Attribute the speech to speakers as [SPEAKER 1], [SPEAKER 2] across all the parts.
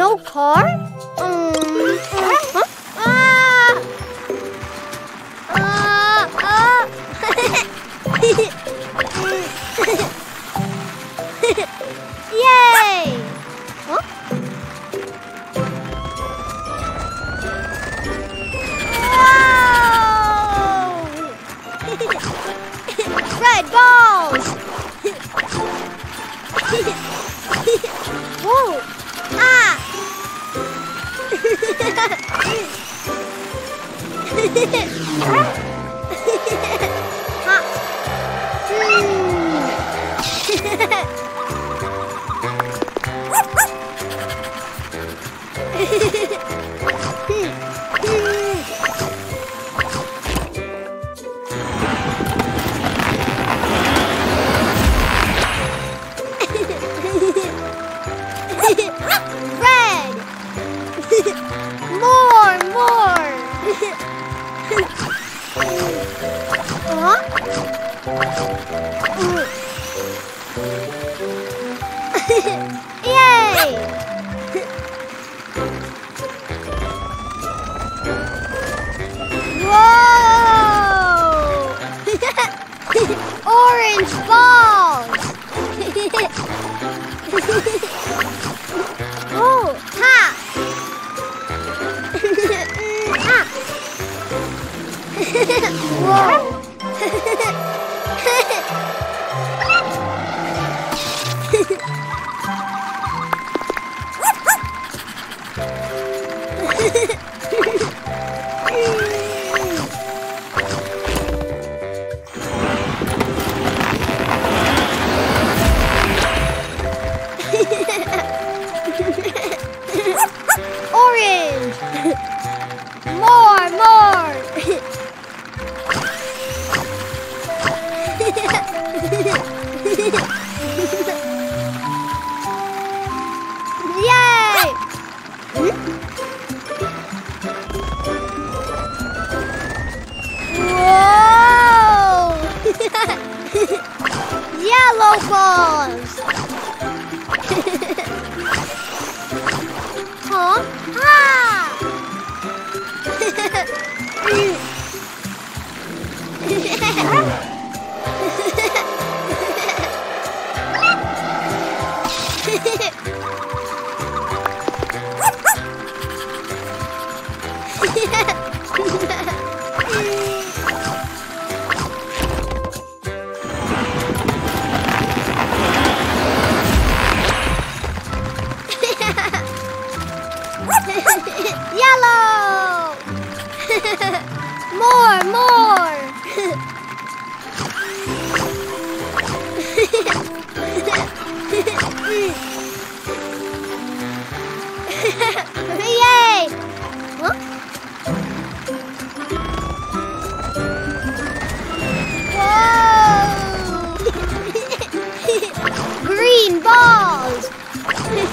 [SPEAKER 1] No car? Um, uh, huh? Ah! Ah, ah. Yay! Red balls! Whoa! Ah! Red! More, more! huh? Yay! Orange! more, balls!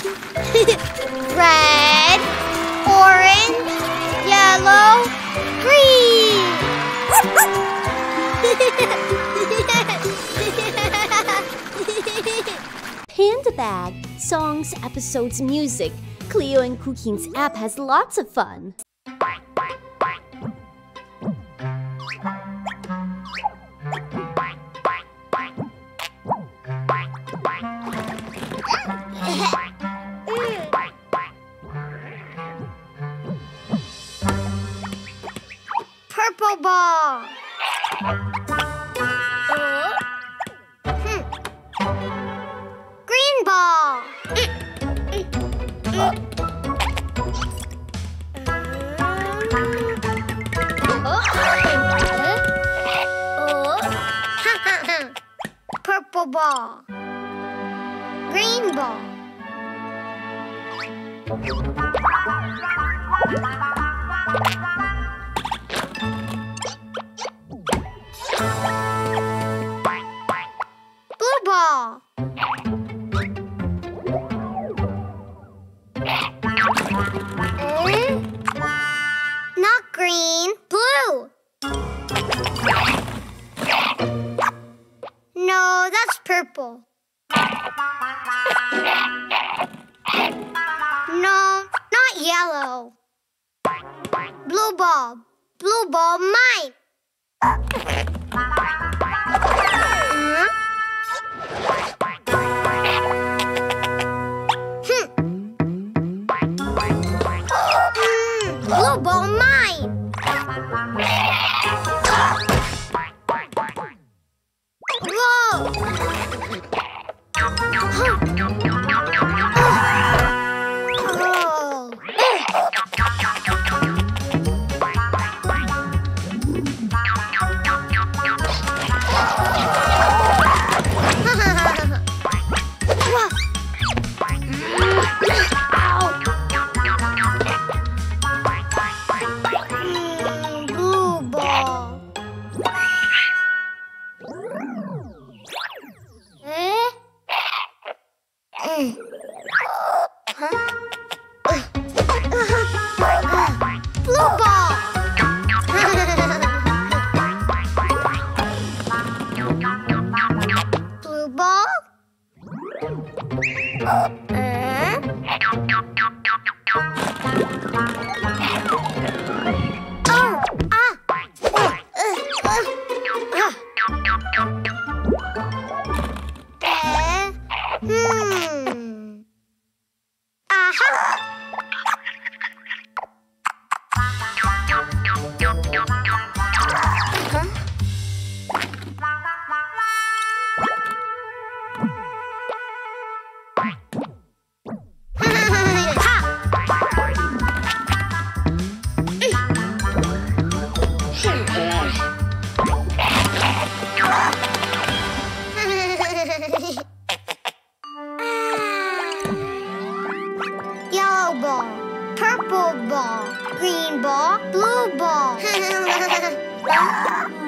[SPEAKER 1] Red, orange, yellow, green!
[SPEAKER 2] Panda Bag, songs, episodes, music. Cleo and Cuquin's app has lots of fun.
[SPEAKER 1] Ball. Green ball. Purple ball. Green ball. Green, blue. No, that's purple. No, not yellow. Blue ball. Blue ball, mine. 了。嗯。啊啊啊啊！嗯。Purple ball, green ball, blue ball.